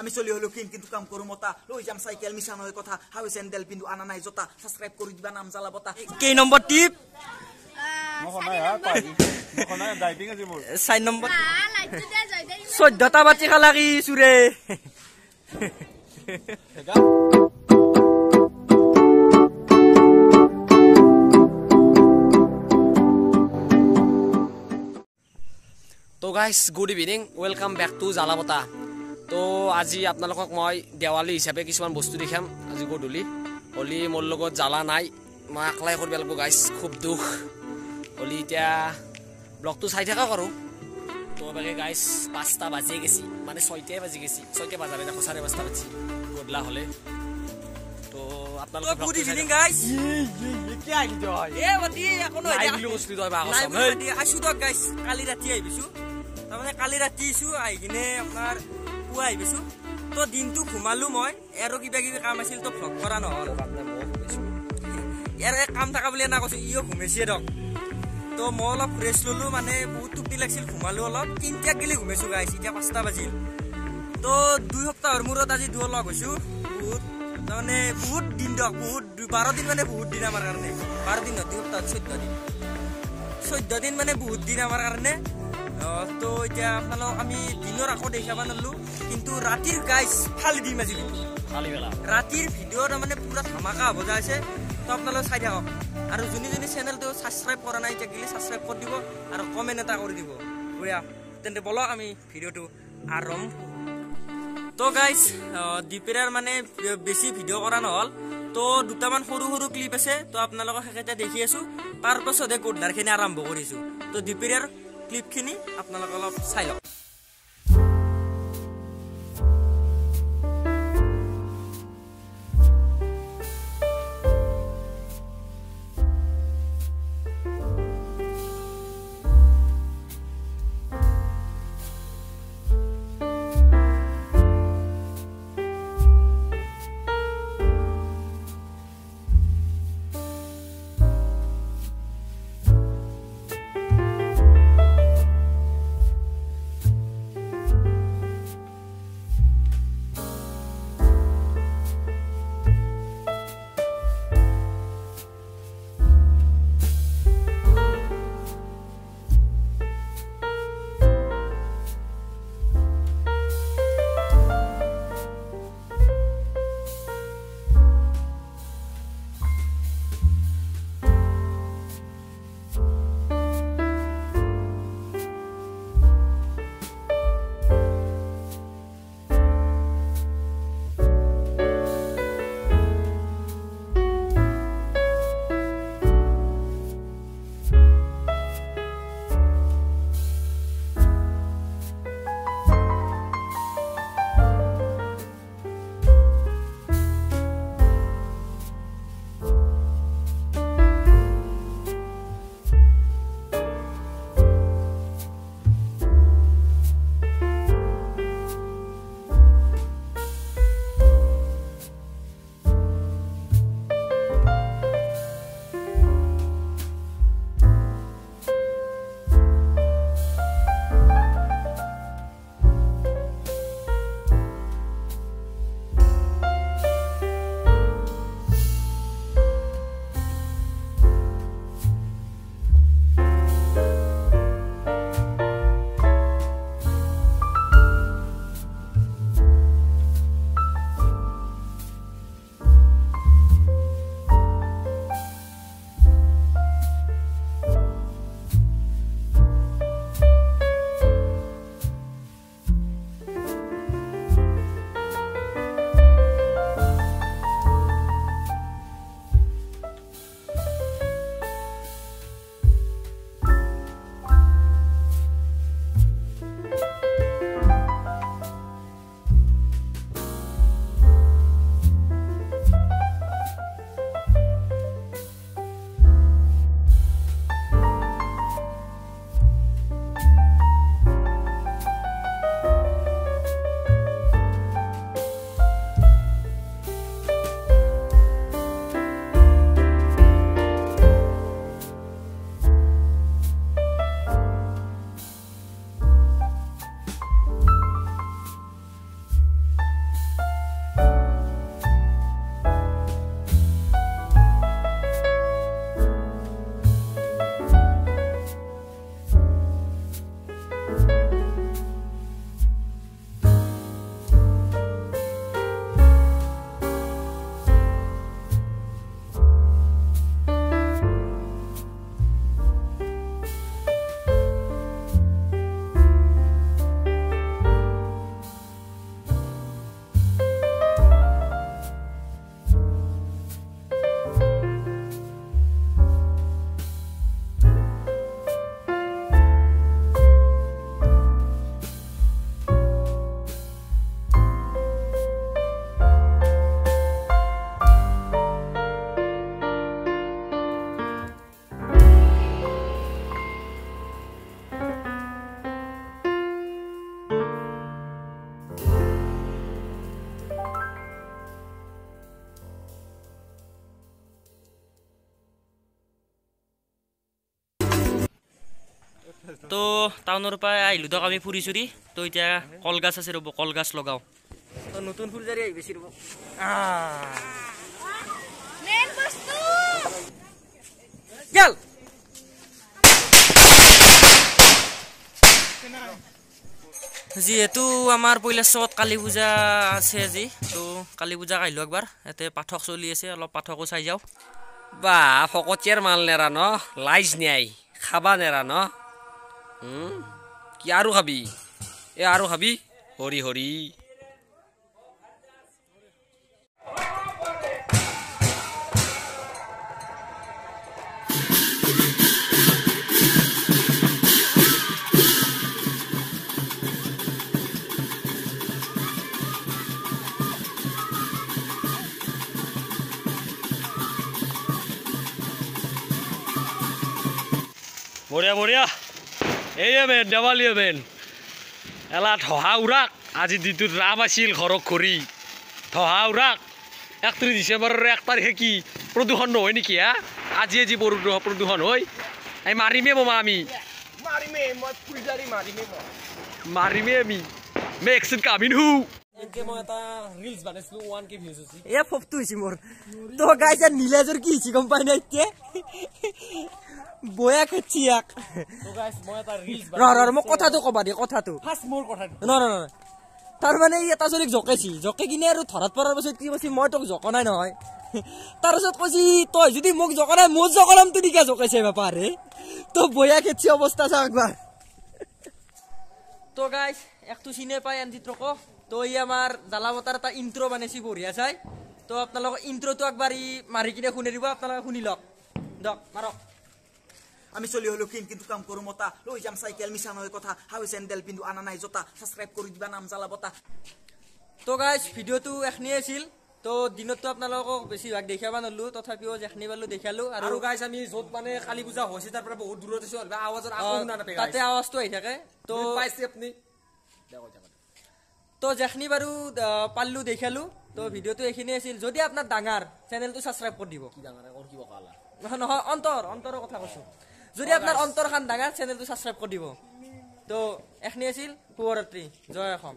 আমি চলি হলো কিন কিন্তু কাম কৰো মতা। লৈ যাম চাইকেল মিছা নহয় কথা হাৱে চেণ্ডেল পিন্ধো আনা নাই জোতা। ছাবস্ক্ৰাইব কৰি দিবা নাম জ্বালা বতা কেই নম্বৰ টিপ? চাৰি নম্বৰ। চৈধ্যটা বাটি খালা কি চুৰে তো guys good evening welcome back to জালাবতা তো আজি আপোনালোকক মই দেৱালী হিচাপে কিছুমান বস্তু দেখাম। আজি গধূলি। হলি মোৰ লগত জ্বালা নাই। মই একলাই কৰিব লাগিব গাইজ খুব দুখ। হলি এতিয়া ব্লগটো চাই থাকক আৰু তো বাকী গাইজ পাঁচটা বাজিয়ে গেছি। মানে ছয়টাই বাজি গেছি। ছয়টা বাজাৰে দেখো চাৰে পাঁচটা বাজি। গধূলা হ'লে। তো আপোনালোকে গুড vlogটো চাই ইভিনিং থাকক। গাইছ কি আহিলি তই? এ বাটি একো নহয় নাই দিয়া। বুলি কৈছিলি তই বাঘৰ নাই চাম, বুলি হেই। বাটি আছো দিয়ক গাইছ কালি ৰাতি আহিছো। তাৰমানে কালি ৰাতি আহিছো আহি কিনে আপোনাৰ পুৱা আহিছো তো দিনটো ঘুমালো মই আৰু কিবা কিবি কাম আছিল তো ভ্লগ কৰা নহ'ল। ইয়াৰ এই কাম থকা বুলি এনা কৈছো ইও ঘুমাইছে দক তো মই অলপ ৰেষ্ট ললো মানে বহুত টোপনি লাগিছিল ঘুমালো অলপ। তিনিটাক গেলি ঘুমাইছো গাইছ এতিয়া পাঁচটা বাজিল। তো দুই সপ্তাহৰ মূৰত আজি দুয়ো লগ হৈছো। বহুত তাৰমানে বহুত দিন দিয়ক বহুত বাৰ দিন মানে বহুত দিন আমাৰ কাৰণে। বাৰ দিন দুই সপ্তাহ চৈধ্য দিন। চৈধ্য দিন মানে বহুত দিন আমাৰ কাৰণে। আহ, তো এতিয়া আপোনালোক আমি দিনৰ আকৌ দেখাব নোৱাৰিলো কিন্তু ৰাতিৰ গাইজ ফালি দিম আজি ৰাতিৰ ভিডিঅ' তাৰমানে পুৰা ধামাকা হ'ব আছে তো আপোনালোকে চাই থাকক আৰু যোনে যোনে চেনেলটো ছাবস্ক্ৰাইব কৰা নাই গেলি ছাবস্ক্ৰাইব কৰি দিব আৰু কমেণ্ট এটা কৰি দিব বঢ়িয়া তেন্তে বলক আমি ভিডিঅ'টো আৰম্ভ তো গাইজ দীপেৰাৰ মানে বেছি ভিডিঅ' কৰা নহ'ল তো দুটামান সৰু সৰু ক্লিপ আছে তো আপোনালোকক সেইকেইটা দেখি আছো পাছতহে গধূলাৰখিনি আৰম্ভ কৰিছো তো দীপেৰাৰ ক্লিপখিনি আপোনালোকে অলপ চাই লওক তো টাউনৰ পৰা আহিলোঁ দিয়ক আমি ফুৰি চুৰি তো এতিয়া কলগছ আছে ৰ'ব কলগছ লগাওঁ। তো নতুন ফুলজাৰি আহি বেছি ৰ'ব। গেল। যিহেতু আমাৰ কৈলাশত কালী পূজা আছে আজি তো কালী পূজাক আহিলোঁ একবাৰ। ইয়াতে পাঠক চলি আছে অলপ পাঠকো চাই যাওঁ। বা ফকতীয়াৰ মাল নেৰা ন? লাইজ নিয়াই খাবা নেৰা ন? হুম? কি আৰু খাবি এ আৰু খাবি হৰি হৰি বঢ়িয়া বঢ়িয়া এই মেন দেৱালী মেন এলা থহা উৰাক আজি দিনটোত ৰাম আছিল ঘৰক ঘূৰি। থহা উৰাক একত্ৰিছ ডিচেম্বৰৰ এক তাৰিখে কি প্ৰদূষণ নহয় নেকি হা? আজি আজি প্ৰদূষণ প্ৰদূষণ হয় এই মাৰিমে বোমা আমি। মাৰিমে আমি। মে একচেণ্ট কামিন হু। মই এটা ৰিলছ বনাইছিলোঁ ওৱান কে ভিউজ হৈছে এ ফপটো হৈছে মোৰ তো গাইছে নীলাজৰ কি হৈছে গম পাই নাই এতিয়া বয়া খেছি ইয়াক তো গাইছ মই এটা ৰিলছ ৰ ৰ মোক কথাটো ক'বা দে কথাটো ফাৰ্ষ্ট মোৰ কথা ন ন ন তাৰমানে ই এটা চলিক জকেছি জকে কিনে আৰু ধৰাত পৰাৰ পাছত কি কৈছি মই তোক জকনাই নহয় তাৰপিছত কৈছি তই যদি মোক জকনাই মোৰ জকনাম তো নিকা জকাইছে বাপাৰে তো বয়া খেছি অৱস্থা চাওক একবাৰ তো গাইছ একটো চিনে পাই এনজিত ৰক তো ই আমাৰ জালাবতাৰ এটা ইন্ট্ৰ বনাইছি বঢ়িয়া চাই? তো আপোনালোকৰ ইন্ট্ৰটো একবাৰ ই মাৰি কিনে শুনি দিব আপোনালোকে শুনি লওক। দক মাৰক। আমি চলি হলো কিন কিন্তু কাম কৰো মতা। লৈ যাম চাইকেল মিছা নহয় কথা। হাৱে চেণ্ডেল পিন্ধো আনা নাই জোতা। ছাবস্ক্ৰাইব কৰি দিবা নাম জ্বালা বতা তো গাইজ ভিডিঅ'টো এখনেই আছিল। তো দিনততো আপোনালোকক বেছিভাগ দেখাব নোৱাৰিলো তথাপিও যেখনি পালো দেখালো। আৰু গাইছ আমি য'ত মানে কালী পূজা হৈছে তাৰ পৰা বহুত দূৰত আছো আৱাজৰ তাতে আৱাজটো আহি থাকে। তো পাইছে আপুনি? তো যেখনি বাৰু পাল্লো দেখালো তো ভিডিঅ'টো এইখিনিয়ে আছিল। যদি আপোনাৰ ডাঙৰ চেনেলটো ছাবস্ক্ৰাইব কৰি দিব। নহয় নহয় অন্তৰ অন্তৰৰ কথা কৈছো। যদি আপোনাৰ অন্তৰ খান ডাঙৰ চেনেলটো ছাবস্ক্ৰাইব কৰি দিব। তো এখনি আছিল শুভৰাত্ৰি জয় অসম।